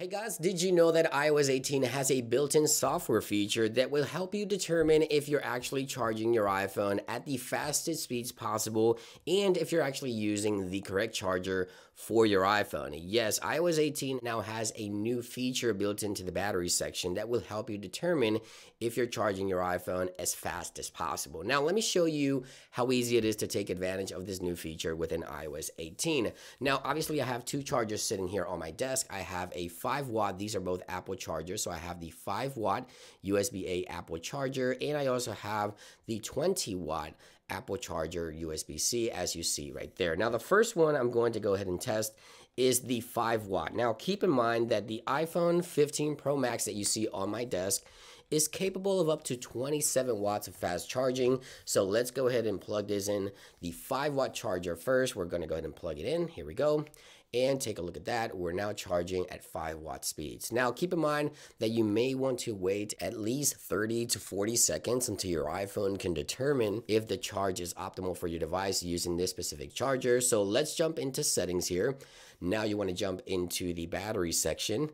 Hey guys, did you know that iOS 18 has a built-in software feature that will help you determine if you're actually charging your iPhone at the fastest speeds possible and if you're actually using the correct charger for your iPhone. Yes, iOS 18 now has a new feature built into the battery section that will help you determine if you're charging your iPhone as fast as possible. Now, let me show you how easy it is to take advantage of this new feature within iOS 18. Now, obviously I have two chargers sitting here on my desk. I have a 5 watt. These are both Apple chargers. So I have the 5 watt USB-A Apple charger and I also have the 20 watt Apple charger USB-C as you see right there. Now the first one I'm going to go ahead and test is the 5 watt. Now keep in mind that the iPhone 15 Pro Max that you see on my desk is capable of up to 27 watts of fast charging. So let's go ahead and plug this in the 5 watt charger first. We're going to go ahead and plug it in. Here we go and take a look at that. We're now charging at 5 watt speeds. Now keep in mind that you may want to wait at least 30 to 40 seconds until your iPhone can determine if the charge is optimal for your device using this specific charger. So let's jump into settings here. Now you want to jump into the battery section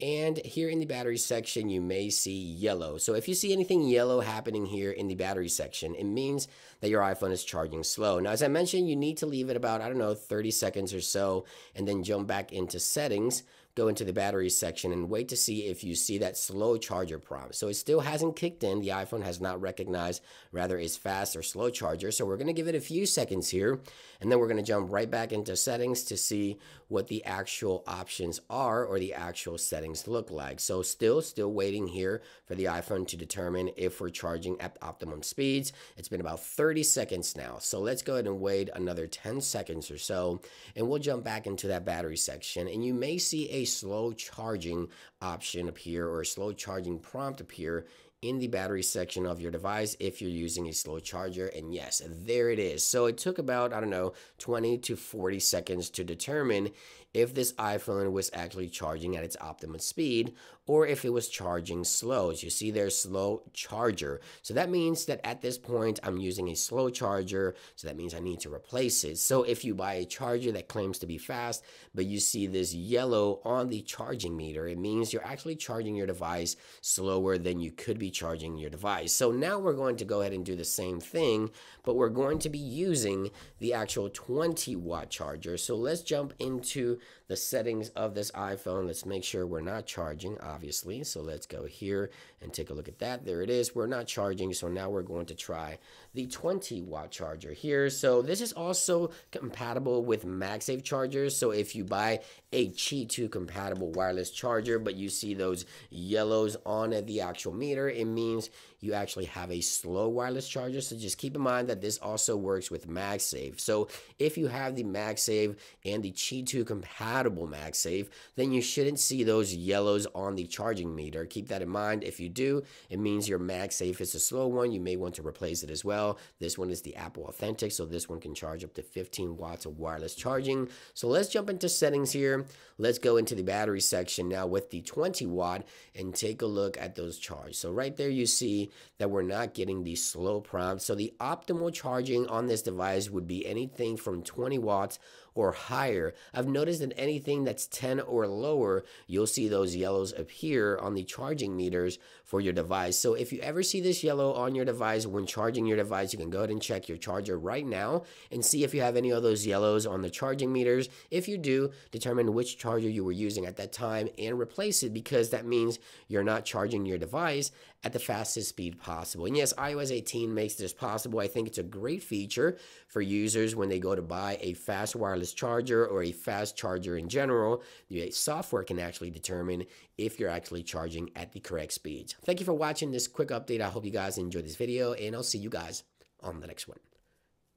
and here in the battery section, you may see yellow. So if you see anything yellow happening here in the battery section, it means that your iPhone is charging slow. Now, as I mentioned, you need to leave it about, I don't know, 30 seconds or so, and then jump back into settings go into the battery section and wait to see if you see that slow charger prompt. So it still hasn't kicked in. The iPhone has not recognized rather is fast or slow charger. So we're going to give it a few seconds here and then we're going to jump right back into settings to see what the actual options are or the actual settings look like. So still, still waiting here for the iPhone to determine if we're charging at optimum speeds. It's been about 30 seconds now. So let's go ahead and wait another 10 seconds or so and we'll jump back into that battery section and you may see a slow charging option appear or a slow charging prompt appear in the battery section of your device if you're using a slow charger and yes there it is. So it took about i don't know 20 to 40 seconds to determine if this iphone was actually charging at its optimum speed or if it was charging slow. As you see there's slow charger. So that means that at this point i'm using a slow charger. So that means i need to replace it. So if you buy a charger that claims to be fast but you see this yellow on the charging meter it means you're actually charging your device slower than you could be charging your device. So now we're going to go ahead and do the same thing, but we're going to be using the actual 20 watt charger. So let's jump into the settings of this iPhone. Let's make sure we're not charging, obviously. So let's go here and take a look at that. There it is. We're not charging. So now we're going to try the 20 watt charger here. So this is also compatible with MagSafe chargers. So if you buy a Qi 2 compatible wireless charger, but you see those yellows on the actual meter, it means you actually have a slow wireless charger. So just keep in mind that this also works with MagSafe. So if you have the MagSafe and the Qi 2 compatible MagSafe, then you shouldn't see those yellows on the charging meter. Keep that in mind. If you do, it means your MagSafe is a slow one. You may want to replace it as well. This one is the Apple Authentic, so this one can charge up to 15 watts of wireless charging. So let's jump into settings here. Let's go into the battery section now with the 20 watt and take a look at those charge. So right there you see that we're not getting the slow prompt. So the optimal charging on this device would be anything from 20 watts or higher. I've noticed that anything that's 10 or lower, you'll see those yellows appear on the charging meters for your device. So if you ever see this yellow on your device when charging your device, you can go ahead and check your charger right now and see if you have any of those yellows on the charging meters. If you do, determine which charger you were using at that time and replace it because that means you're not charging your device at the fastest speed possible. And yes, iOS 18 makes this possible. I think it's a great feature for users when they go to buy a fast wireless charger or a fast charger in general. The software can actually determine if you're actually charging at the correct speeds. Thank you for watching this quick update. I hope you guys enjoyed this video and I'll see you guys on the next one.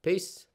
Peace.